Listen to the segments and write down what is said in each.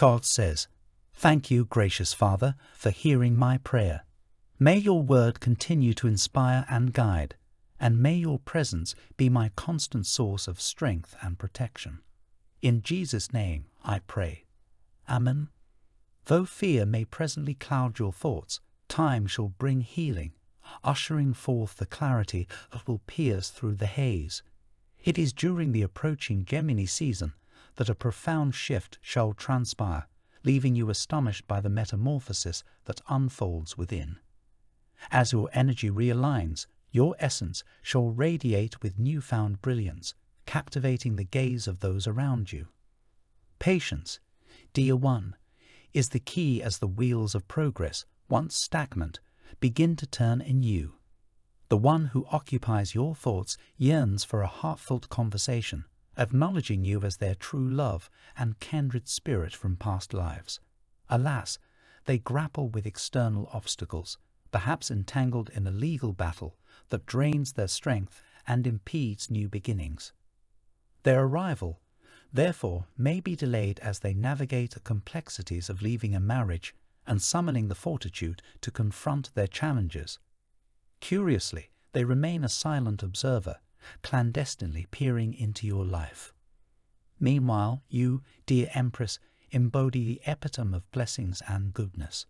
God says, Thank you, gracious Father, for hearing my prayer. May your word continue to inspire and guide, and may your presence be my constant source of strength and protection. In Jesus' name I pray. Amen. Though fear may presently cloud your thoughts, time shall bring healing, ushering forth the clarity that will pierce through the haze. It is during the approaching Gemini season that a profound shift shall transpire, leaving you astonished by the metamorphosis that unfolds within. As your energy realigns, your essence shall radiate with newfound brilliance, captivating the gaze of those around you. Patience, dear one, is the key as the wheels of progress, once stagnant, begin to turn anew. The one who occupies your thoughts yearns for a heartfelt conversation, acknowledging you as their true love and kindred spirit from past lives. Alas, they grapple with external obstacles, perhaps entangled in a legal battle that drains their strength and impedes new beginnings. Their arrival, therefore, may be delayed as they navigate the complexities of leaving a marriage and summoning the fortitude to confront their challenges. Curiously, they remain a silent observer, clandestinely peering into your life. Meanwhile, you, dear Empress, embody the epitome of blessings and goodness.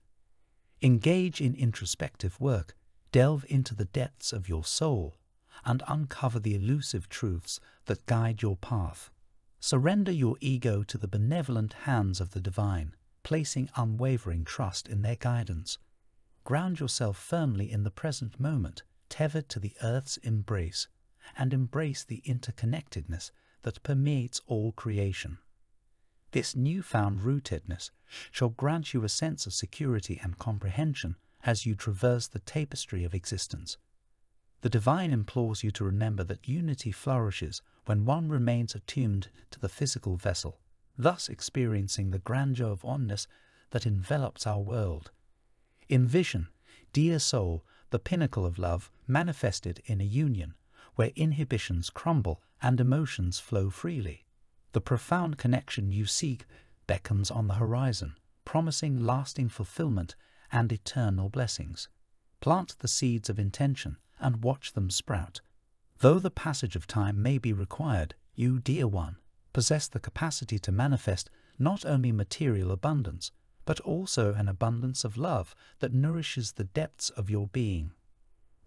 Engage in introspective work, delve into the depths of your soul, and uncover the elusive truths that guide your path. Surrender your ego to the benevolent hands of the divine, placing unwavering trust in their guidance. Ground yourself firmly in the present moment, tethered to the earth's embrace, and embrace the interconnectedness that permeates all creation. This newfound rootedness shall grant you a sense of security and comprehension as you traverse the tapestry of existence. The divine implores you to remember that unity flourishes when one remains attuned to the physical vessel, thus experiencing the grandeur of oneness that envelops our world. Envision, dear soul, the pinnacle of love manifested in a union where inhibitions crumble and emotions flow freely. The profound connection you seek beckons on the horizon, promising lasting fulfillment and eternal blessings. Plant the seeds of intention and watch them sprout. Though the passage of time may be required, you, dear one, possess the capacity to manifest not only material abundance, but also an abundance of love that nourishes the depths of your being.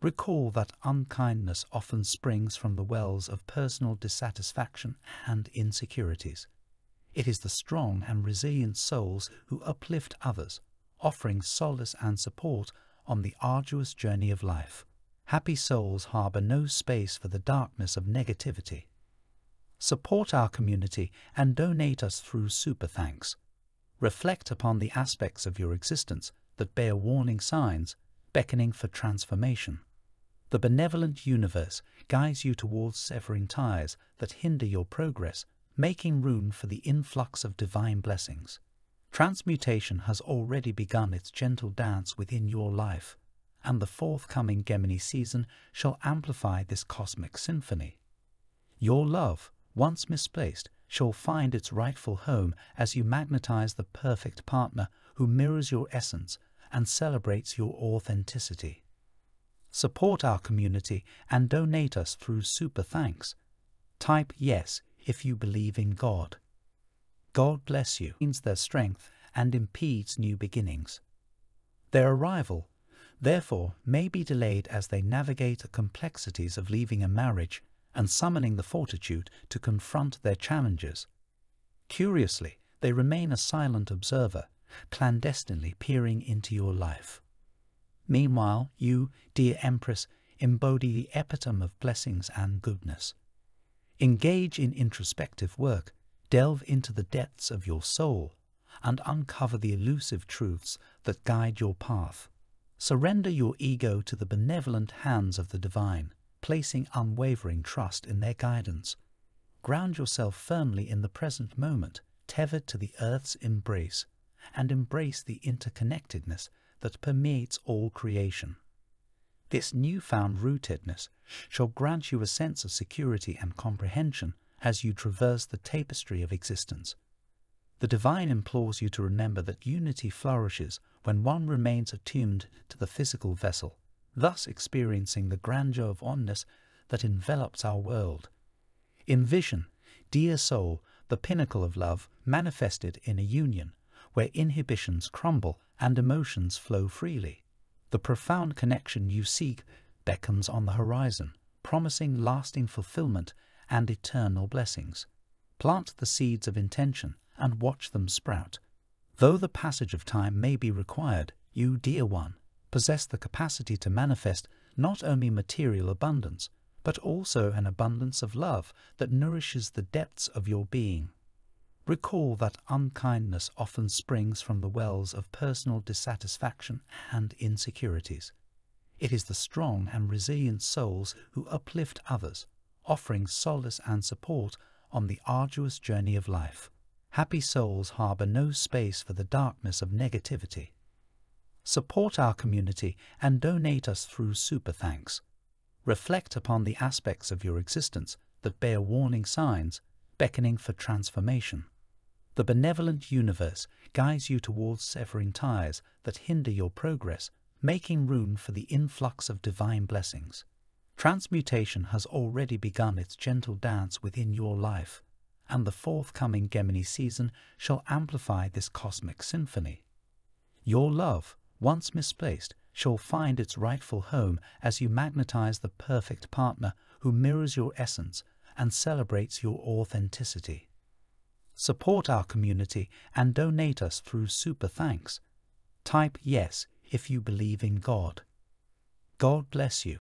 Recall that unkindness often springs from the wells of personal dissatisfaction and insecurities. It is the strong and resilient souls who uplift others, offering solace and support on the arduous journey of life. Happy souls harbour no space for the darkness of negativity. Support our community and donate us through Super Thanks. Reflect upon the aspects of your existence that bear warning signs, beckoning for transformation. The benevolent universe guides you towards severing ties that hinder your progress, making room for the influx of divine blessings. Transmutation has already begun its gentle dance within your life, and the forthcoming Gemini season shall amplify this cosmic symphony. Your love, once misplaced, shall find its rightful home as you magnetize the perfect partner who mirrors your essence and celebrates your authenticity. Support our community and donate us through Super Thanks. Type yes if you believe in God. God bless you means their strength and impedes new beginnings. Their arrival, therefore, may be delayed as they navigate the complexities of leaving a marriage and summoning the fortitude to confront their challenges. Curiously, they remain a silent observer, clandestinely peering into your life. Meanwhile, you, dear Empress, embody the epitome of blessings and goodness. Engage in introspective work, delve into the depths of your soul, and uncover the elusive truths that guide your path. Surrender your ego to the benevolent hands of the divine, placing unwavering trust in their guidance. Ground yourself firmly in the present moment, tethered to the earth's embrace, and embrace the interconnectedness that permeates all creation. This newfound rootedness shall grant you a sense of security and comprehension as you traverse the tapestry of existence. The divine implores you to remember that unity flourishes when one remains attuned to the physical vessel, thus experiencing the grandeur of oneness that envelops our world. Envision, dear soul, the pinnacle of love manifested in a union where inhibitions crumble and emotions flow freely. The profound connection you seek beckons on the horizon, promising lasting fulfillment and eternal blessings. Plant the seeds of intention and watch them sprout. Though the passage of time may be required, you, dear one, possess the capacity to manifest not only material abundance, but also an abundance of love that nourishes the depths of your being. Recall that unkindness often springs from the wells of personal dissatisfaction and insecurities. It is the strong and resilient souls who uplift others, offering solace and support on the arduous journey of life. Happy souls harbour no space for the darkness of negativity. Support our community and donate us through Super Thanks. Reflect upon the aspects of your existence that bear warning signs, beckoning for transformation. The benevolent universe guides you towards severing ties that hinder your progress, making room for the influx of divine blessings. Transmutation has already begun its gentle dance within your life, and the forthcoming Gemini season shall amplify this cosmic symphony. Your love, once misplaced, shall find its rightful home as you magnetize the perfect partner who mirrors your essence and celebrates your authenticity. Support our community and donate us through Super Thanks. Type yes if you believe in God. God bless you.